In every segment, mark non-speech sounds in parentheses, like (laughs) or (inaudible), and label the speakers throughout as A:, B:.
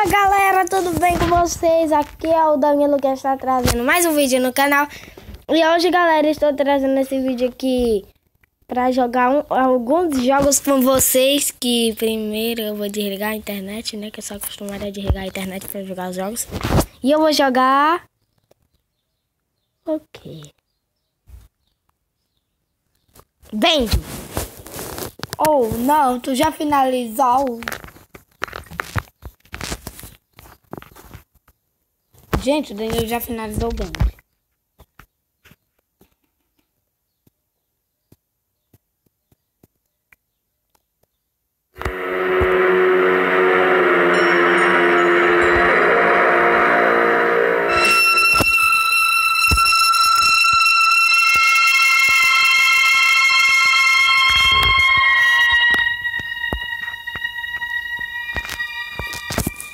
A: Fala galera, tudo bem com vocês? Aqui é o Danilo que está trazendo mais um vídeo no canal. E hoje, galera, estou trazendo esse vídeo aqui para jogar um, alguns jogos com vocês. Que primeiro eu vou desligar a internet, né? Que eu sou acostumada a desligar a internet para jogar os jogos. E eu vou jogar. Ok. Vende!
B: Oh, não, tu já finalizou? Gente, o Daniel já finalizou bem.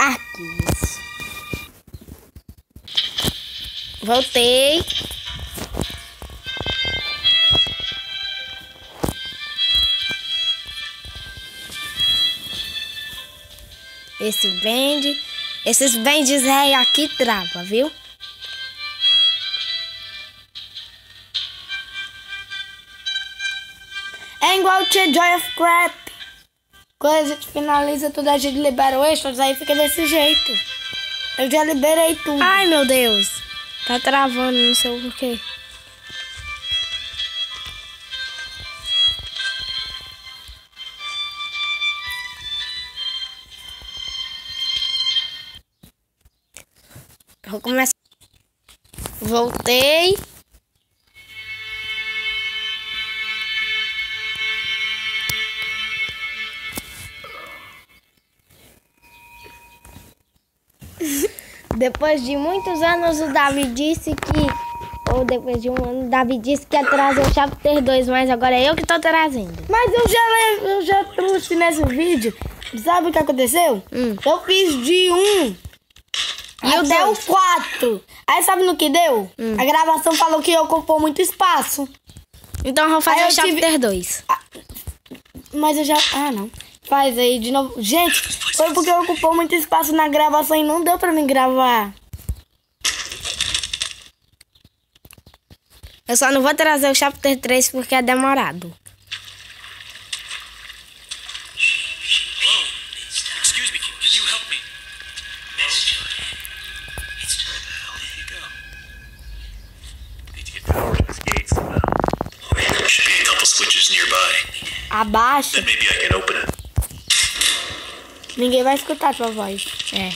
A: Arquivos. Voltei. Esse vende. Esses vendes ré aqui trava, viu?
B: É igual o Tia Joy of Crap. Quando a gente finaliza tudo, a gente libera o extras, aí fica desse jeito. Eu já liberei tudo.
A: Ai, meu Deus. Tá travando, não sei o porquê. Vou começar. Voltei. (laughs) Depois de muitos anos, o Davi disse que. Ou depois de um ano, o Davi disse que ia trazer o Chapter 2, mas agora é eu que tô trazendo.
B: Mas eu já, eu já trouxe nesse vídeo. Sabe o que aconteceu?
A: Hum.
B: Eu fiz de um
A: E o
B: até o
A: dois?
B: 4. Aí sabe no que deu?
A: Hum.
B: A gravação falou que ocupou muito espaço.
A: Então eu vou fazer
B: Aí
A: o
B: eu tive-
A: Chapter 2.
B: Mas eu já. Ah, não. Faz aí de novo. Gente, foi porque ocupou muito espaço na gravação e não deu pra mim gravar.
A: Eu só não vou trazer o Chapter 3 porque é demorado.
C: Hello? Excuse me, can, can you help me? Miss It's where the hell did he go? Need to get power to these gates somehow. Yeah, there should be a couple switches nearby.
B: Abaixa.
C: Then maybe I can open it.
B: Ninguém vai escutar tua voz.
A: É.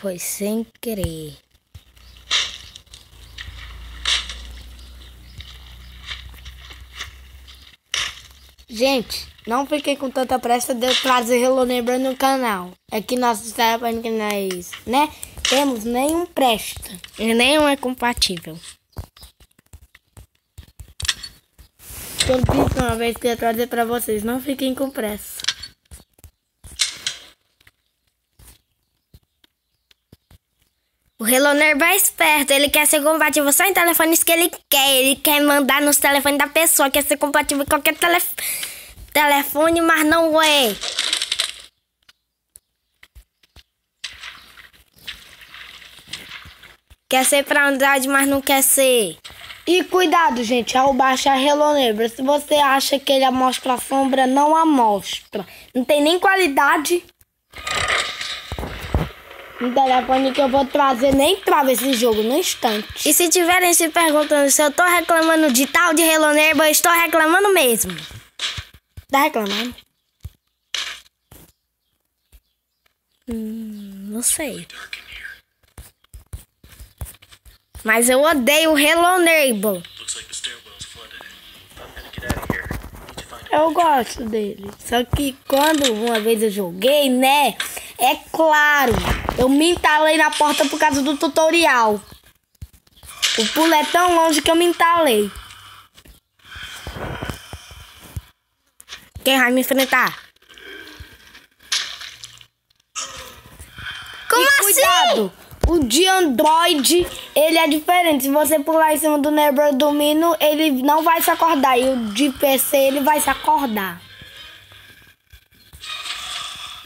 A: Foi sem querer.
B: Gente, não fiquei com tanta pressa de eu trazer Hello Neighbor no canal. É que nossos telefones, né? Temos nenhum presta.
A: E nenhum é compatível.
B: Eu disse uma vez que ia trazer pra vocês. Não fiquem com pressa.
A: O Reloner é esperto, ele quer ser compatível só em telefones que ele quer. Ele quer mandar nos telefones da pessoa, quer ser compatível em qualquer telef telefone, mas não é. Quer ser pra Android, mas não quer ser.
B: E cuidado, gente, ao baixar Hello Neighbor. Se você acha que ele amostra a sombra, não amostra. Não tem nem qualidade. No telefone que eu vou trazer, nem trava esse jogo no instante.
A: E se tiverem se perguntando se eu tô reclamando de tal de Reloner, eu estou reclamando mesmo.
B: Tá reclamando?
A: Não sei. Mas eu odeio o Hello Neighbor.
B: Eu gosto dele. Só que quando uma vez eu joguei, né? É claro, eu me entalei na porta por causa do tutorial. O pulo é tão longe que eu me entalei.
A: Quem vai me enfrentar? Como
B: e
A: assim?
B: cuidado, o de Android, Ele é diferente. Se você pular em cima do Nebra dormindo, ele não vai se acordar. E o de PC, ele vai se acordar.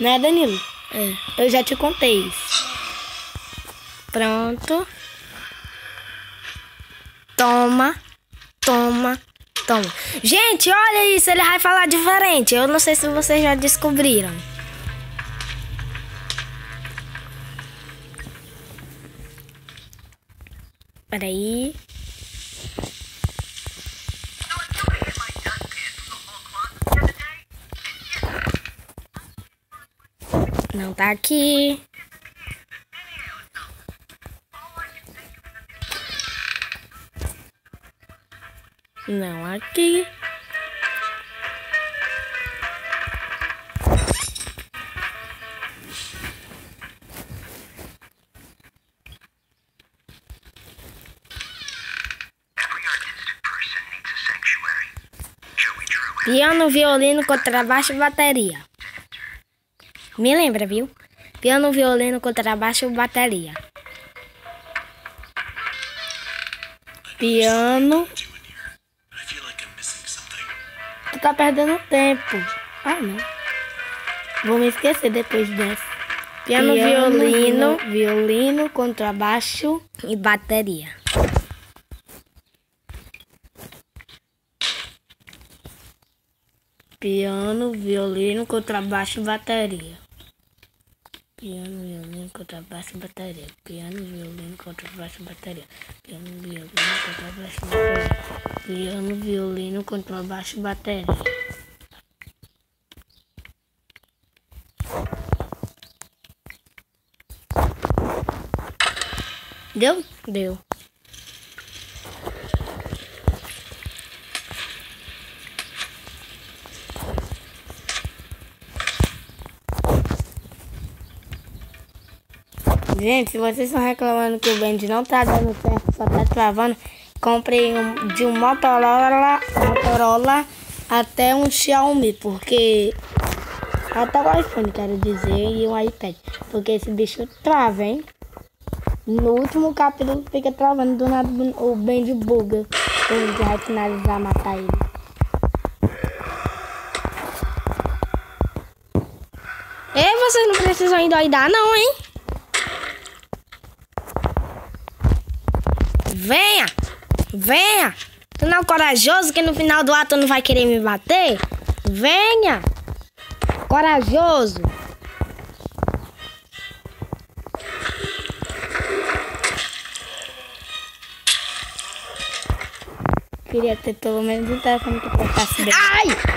B: Né, Danilo?
A: É.
B: Eu já te contei isso.
A: Pronto. Toma, toma, toma. Gente, olha isso, ele vai falar diferente. Eu não sei se vocês já descobriram. Peraí. Não tá aqui. Não aqui. Piano, violino, contrabaixo e bateria. Me lembra, viu? Piano, violino, contrabaixo e bateria.
B: Piano. Tu tá perdendo tempo. Ah, não. Vou me esquecer depois dessa.
A: Piano, violino
B: violino, contrabaixo.
A: e bateria.
B: Piano, violino, contrabaixo e bateria. Piano, violino, contrabaixo e bateria. Piano, violino, contrabaixo e bateria. Piano, violino, contrabaixo e bateria. Piano, violino, contrabaixo e bateria. Deu?
A: Deu.
B: Gente, se vocês estão reclamando que o Band não tá dando certo, só tá travando, comprei um, de um Motorola, Motorola até um Xiaomi, porque até o iPhone, quero dizer, e um iPad, porque esse bicho trava, hein? No último capítulo fica travando, do nada o Band buga. A gente vai finalizar, matar ele.
A: Ei, vocês não precisam endoidar, não, hein? Venha! Venha! Tu não é corajoso que no final do ato não vai querer me bater? Venha! Corajoso!
B: Queria ter pelo menos um telefone que tocasse bem.
A: Ai!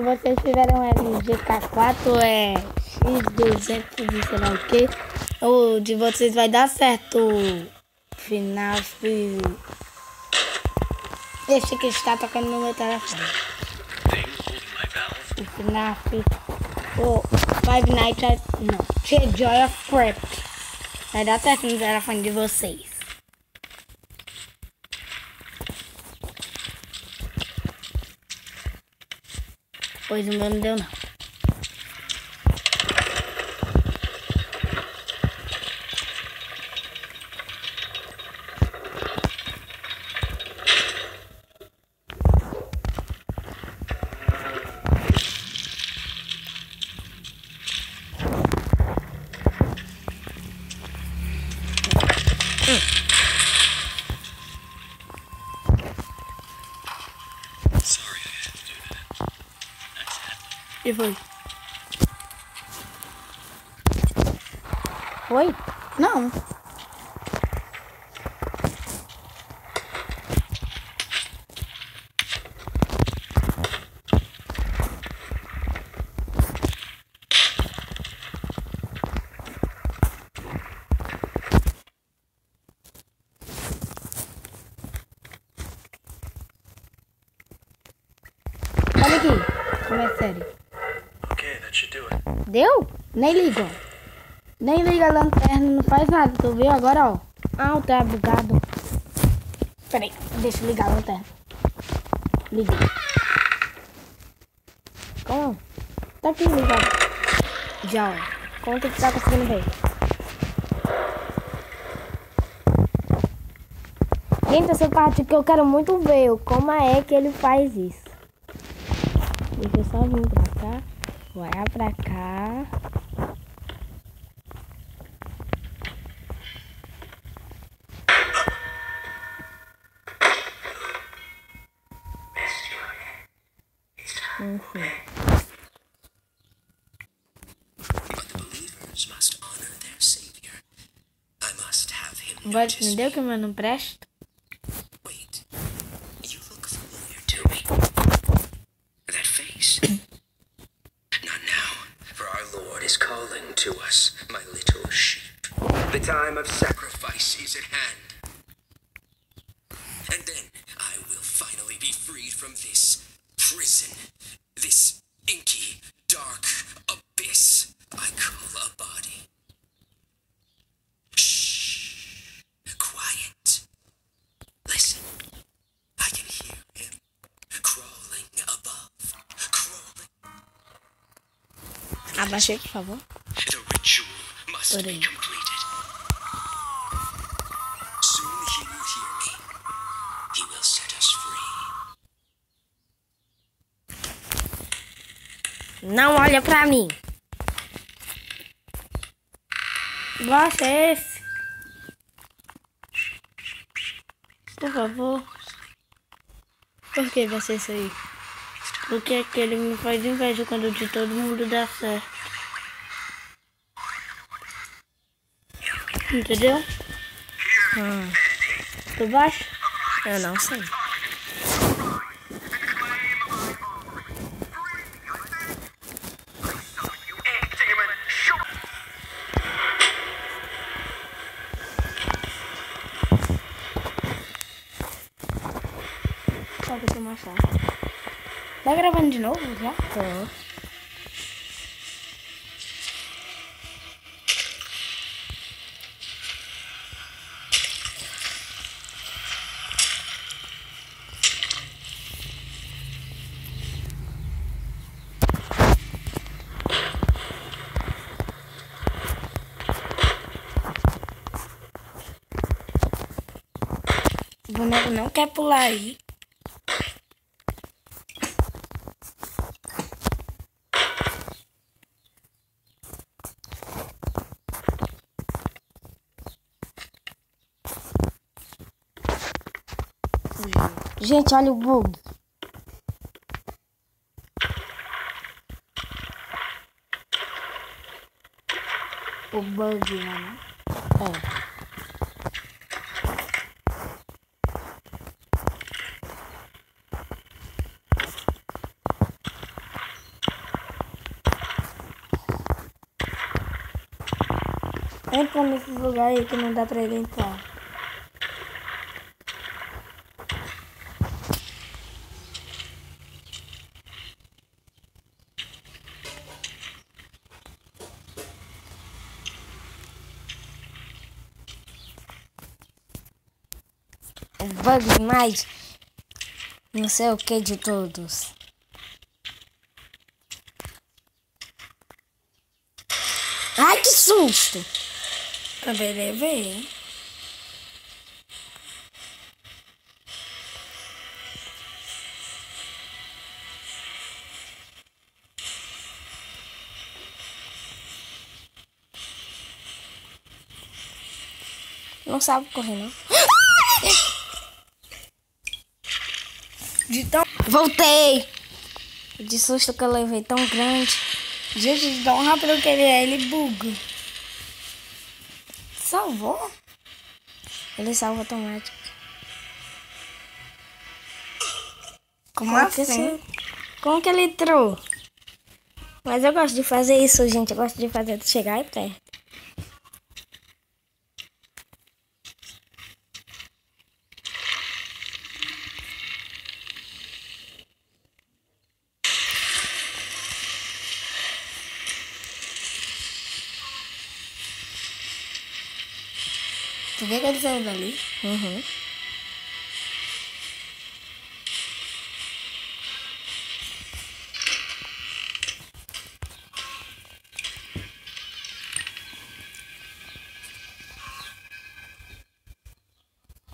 B: Se vocês tiverem um LG K4 é X200 e sei lá o que, de vocês vai dar certo. FNAF. Esse que está tocando no meu telefone. O FNAF. O Five Nights at... Não. Joy of Prep. Vai dar certo no telefone de vocês. Pois o meu não deu não. Que foi?
A: Foi?
B: Não. Olha aqui. Como é sério.
C: Okay, that should do it.
A: Deu?
B: Nem liga. Nem liga a lanterna, não faz nada. Tu viu agora, ó.
A: Ah, tá bugado.
B: Peraí, deixa eu ligar a lanterna. Liguei.
A: Como?
B: Tá aqui ligado. Já, ó.
A: Como que tá conseguindo ver? Gente, essa parte que eu quero muito ver, como é que ele faz isso. Deixa eu só vir pra cá, vai pra cá.
B: Agora
C: notice
B: entendeu que eu não presto?
C: Wait. You look familiar to me. That face. (coughs) Not now, for our Lord is calling to us, my little sheep. The time of sacrifice is at hand. And then I will finally be freed from this prison, this inky, dark abyss I call a body. Shh. Quiet. Listen. I can hear him crawling above. Crawling.
A: Abaixei, por favor.
C: The ritual must be
B: Peraí.
A: Não olha pra mim.
B: Baixa esse. Por favor. Por que vai ser isso aí? Porque é que ele me faz inveja quando de todo mundo dá certo. Entendeu?
A: Hum.
B: Tu baixa?
A: Eu não sei.
B: Só que eu tô mais fácil. Tá gravando de novo já?
A: Tô.
B: O boneco não quer pular aí.
A: Gente, olha o bug.
B: O bug, né?
A: É.
B: Entra nesses lugares aí que não dá pra ele entrar.
A: O bug mais não sei o que de todos. Ai, que susto!
B: Também levei?
A: Não sabe correr, não. (gasps)
B: De tão...
A: Voltei! De susto que eu levei tão grande.
B: Gente, de tão rápido que ele é, ele buga. Salvou?
A: Ele salva automático.
B: Como,
A: Como
B: assim?
A: esse- Como que ele entrou? Mas eu gosto de fazer isso, gente. Eu gosto de fazer de chegar aí perto.
B: Saiu dali?
A: Uhum.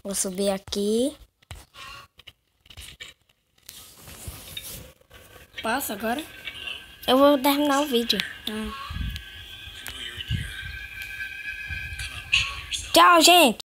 A: Vou subir aqui.
B: Passa agora.
A: Eu vou terminar o vídeo.
B: Ah.
A: Tchau, gente!